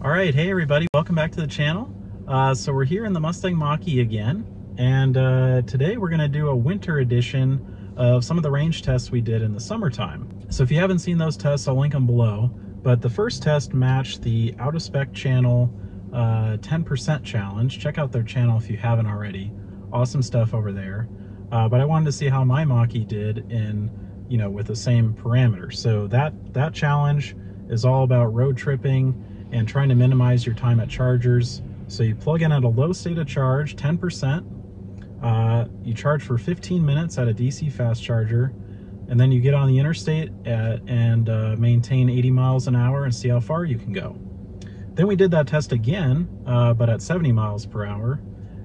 All right, hey everybody, welcome back to the channel. Uh, so we're here in the Mustang Mach-E again, and uh, today we're gonna do a winter edition of some of the range tests we did in the summertime. So if you haven't seen those tests, I'll link them below. But the first test matched the Out of Spec channel 10% uh, challenge. Check out their channel if you haven't already. Awesome stuff over there. Uh, but I wanted to see how my Mach-E did in, you know, with the same parameters. So that, that challenge is all about road tripping and trying to minimize your time at chargers. So you plug in at a low state of charge, 10%. Uh, you charge for 15 minutes at a DC fast charger, and then you get on the interstate at, and uh, maintain 80 miles an hour and see how far you can go. Then we did that test again, uh, but at 70 miles per hour.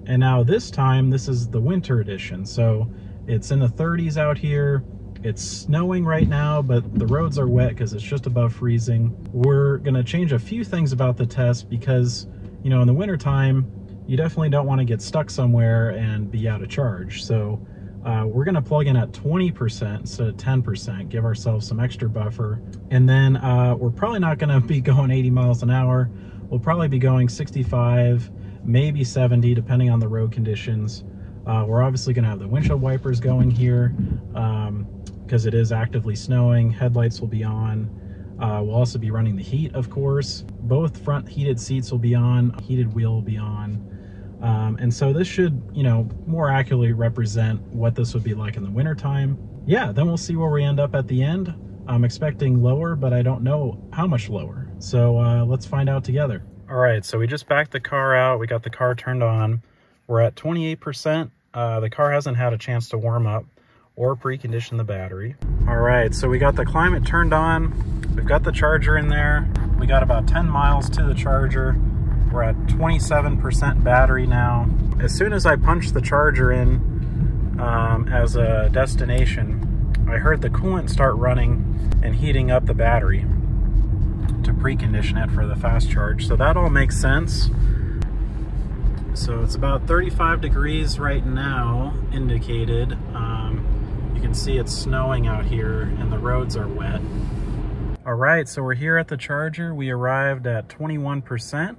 And now this time, this is the winter edition. So it's in the 30s out here. It's snowing right now, but the roads are wet because it's just above freezing. We're gonna change a few things about the test because, you know, in the wintertime, you definitely don't wanna get stuck somewhere and be out of charge. So uh, we're gonna plug in at 20% instead of 10%, give ourselves some extra buffer. And then uh, we're probably not gonna be going 80 miles an hour. We'll probably be going 65, maybe 70, depending on the road conditions. Uh, we're obviously gonna have the windshield wipers going here. Um, because it is actively snowing. Headlights will be on. Uh, we'll also be running the heat, of course. Both front heated seats will be on, heated wheel will be on. Um, and so this should, you know, more accurately represent what this would be like in the wintertime. Yeah, then we'll see where we end up at the end. I'm expecting lower, but I don't know how much lower. So uh, let's find out together. All right, so we just backed the car out. We got the car turned on. We're at 28%. Uh, the car hasn't had a chance to warm up or precondition the battery. All right, so we got the climate turned on. We've got the charger in there. We got about 10 miles to the charger. We're at 27% battery now. As soon as I punched the charger in um, as a destination, I heard the coolant start running and heating up the battery to precondition it for the fast charge. So that all makes sense. So it's about 35 degrees right now indicated. Can see it's snowing out here and the roads are wet. All right, so we're here at the charger. We arrived at 21%.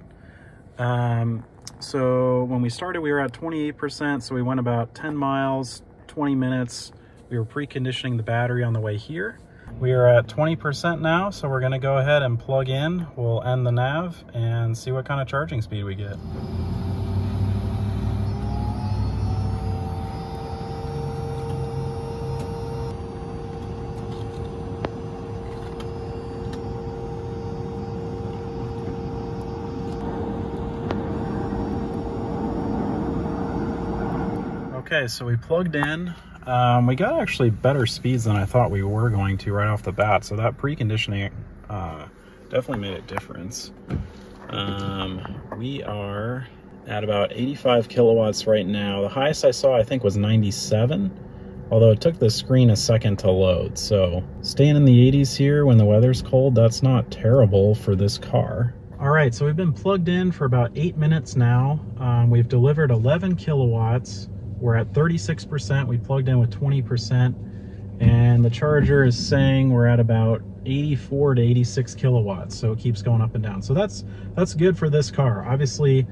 Um, so when we started, we were at 28%. So we went about 10 miles, 20 minutes. We were preconditioning the battery on the way here. We are at 20% now, so we're gonna go ahead and plug in. We'll end the nav and see what kind of charging speed we get. Okay, so we plugged in. Um, we got actually better speeds than I thought we were going to right off the bat. So that preconditioning uh, definitely made a difference. Um, we are at about 85 kilowatts right now. The highest I saw, I think, was 97, although it took the screen a second to load. So staying in the 80s here when the weather's cold, that's not terrible for this car. All right, so we've been plugged in for about eight minutes now. Um, we've delivered 11 kilowatts. We're at 36%. We plugged in with 20%. And the charger is saying we're at about 84 to 86 kilowatts. So it keeps going up and down. So that's that's good for this car. Obviously,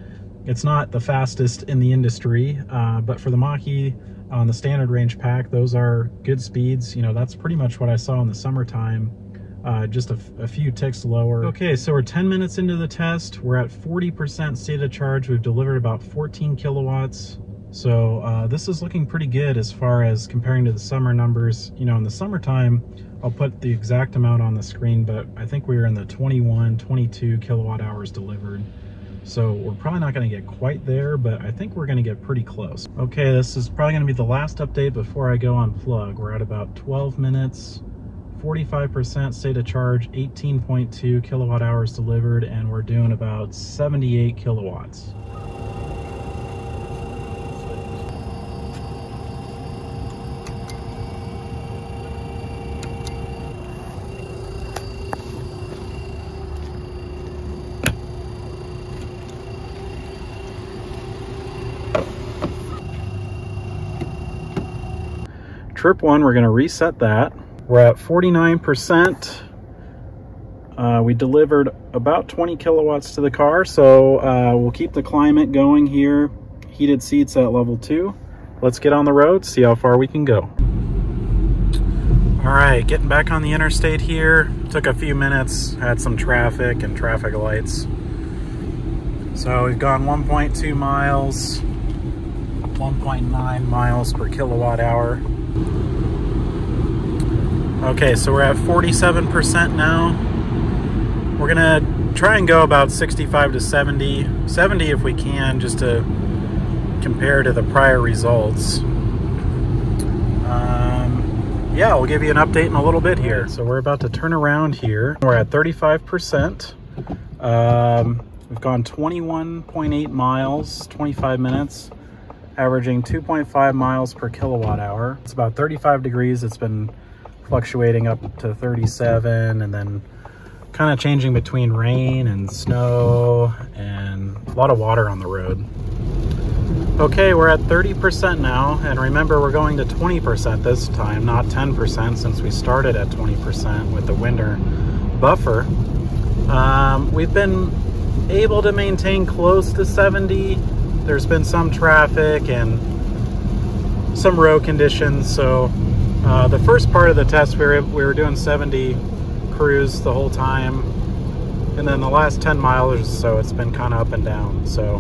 it's not the fastest in the industry, uh, but for the Mach-E on the standard range pack, those are good speeds. You know, that's pretty much what I saw in the summertime. Uh, just a, a, few ticks lower. Okay, so we're 10 minutes into the test. We're at 40% state of charge. We've delivered about 14 kilowatts. So uh, this is looking pretty good as far as comparing to the summer numbers. You know, in the summertime, I'll put the exact amount on the screen, but I think we are in the 21, 22 kilowatt hours delivered. So we're probably not gonna get quite there, but I think we're gonna get pretty close. Okay, this is probably gonna be the last update before I go on plug. We're at about 12 minutes, 45% state of charge, 18.2 kilowatt hours delivered, and we're doing about 78 kilowatts. Trip one, we're gonna reset that. We're at 49%. Uh, we delivered about 20 kilowatts to the car, so uh, we'll keep the climate going here. Heated seats at level two. Let's get on the road, see how far we can go. All right, getting back on the interstate here. Took a few minutes, had some traffic and traffic lights. So we've gone 1.2 miles, 1.9 miles per kilowatt hour. Okay, so we're at 47% now. We're gonna try and go about 65 to 70, 70 if we can, just to compare to the prior results. yeah, we'll give you an update in a little bit here. So we're about to turn around here. We're at 35%. Um, we've gone 21.8 miles, 25 minutes, averaging 2.5 miles per kilowatt hour. It's about 35 degrees. It's been fluctuating up to 37 and then kind of changing between rain and snow and a lot of water on the road. Okay, we're at 30% now, and remember we're going to 20% this time, not 10% since we started at 20% with the winter buffer. Um, we've been able to maintain close to 70. There's been some traffic and some road conditions, so uh, the first part of the test we were, we were doing 70 cruise the whole time, and then the last 10 miles or so it's been kind of up and down, so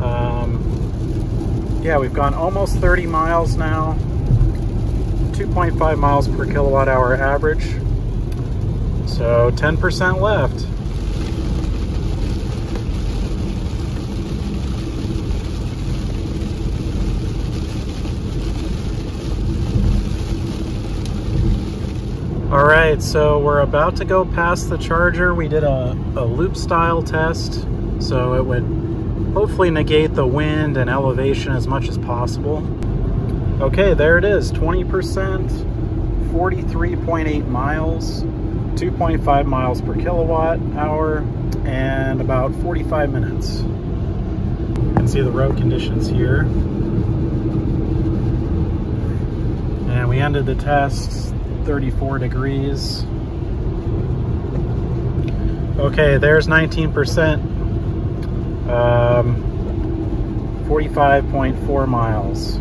um, yeah, we've gone almost 30 miles now. 2.5 miles per kilowatt hour average. So 10% left. All right, so we're about to go past the charger. We did a, a loop style test, so it would hopefully negate the wind and elevation as much as possible. Okay, there it is, 20%, 43.8 miles, 2.5 miles per kilowatt hour, and about 45 minutes. You can see the road conditions here. And we ended the test 34 degrees. Okay, there's 19%. Um, 45.4 miles.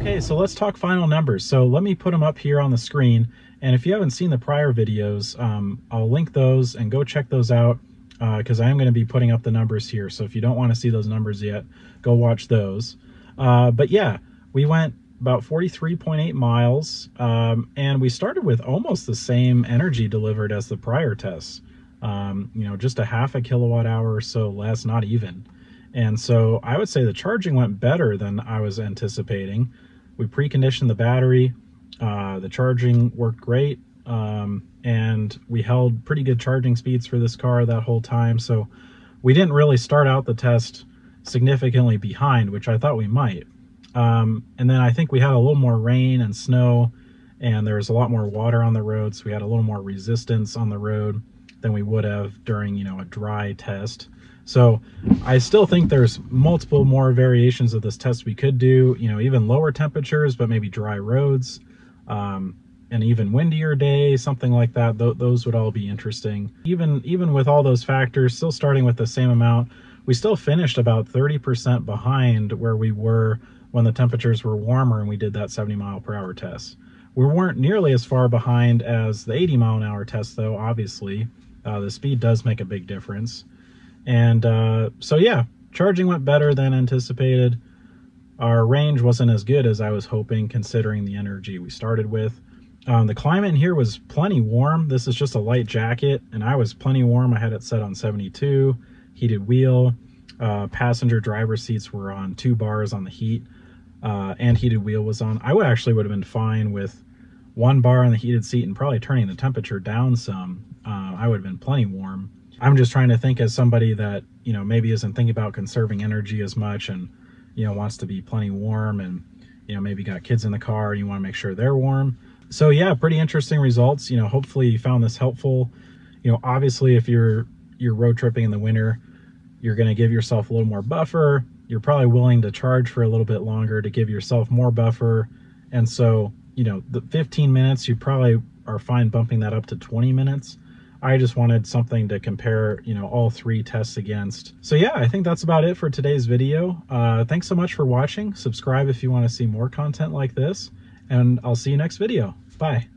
Okay, so let's talk final numbers. So let me put them up here on the screen. And if you haven't seen the prior videos, um, I'll link those and go check those out because uh, I am going to be putting up the numbers here. So if you don't want to see those numbers yet, go watch those. Uh, but yeah, we went about 43.8 miles um, and we started with almost the same energy delivered as the prior tests um, you know, just a half a kilowatt hour or so less, not even. And so I would say the charging went better than I was anticipating. We preconditioned the battery. Uh, the charging worked great. Um, and we held pretty good charging speeds for this car that whole time. So we didn't really start out the test significantly behind, which I thought we might. Um, and then I think we had a little more rain and snow and there was a lot more water on the road. So we had a little more resistance on the road than we would have during, you know, a dry test. So I still think there's multiple more variations of this test we could do, you know, even lower temperatures, but maybe dry roads, um, an even windier day, something like that. Th those would all be interesting. Even, even with all those factors, still starting with the same amount, we still finished about 30% behind where we were when the temperatures were warmer and we did that 70 mile per hour test. We weren't nearly as far behind as the 80 mile an hour test though, obviously. Uh, the speed does make a big difference. And uh, so yeah, charging went better than anticipated. Our range wasn't as good as I was hoping considering the energy we started with. Um, the climate in here was plenty warm. This is just a light jacket and I was plenty warm. I had it set on 72, heated wheel. Uh, passenger driver seats were on two bars on the heat uh, and heated wheel was on. I would actually would have been fine with one bar on the heated seat and probably turning the temperature down some uh, I would have been plenty warm. I'm just trying to think as somebody that, you know, maybe isn't thinking about conserving energy as much and, you know, wants to be plenty warm and, you know, maybe got kids in the car and you want to make sure they're warm. So yeah, pretty interesting results. You know, hopefully you found this helpful. You know, obviously if you're, you're road tripping in the winter, you're going to give yourself a little more buffer. You're probably willing to charge for a little bit longer to give yourself more buffer. And so, you know, the 15 minutes, you probably are fine bumping that up to 20 minutes I just wanted something to compare, you know, all three tests against. So yeah, I think that's about it for today's video. Uh, thanks so much for watching. Subscribe if you want to see more content like this, and I'll see you next video. Bye.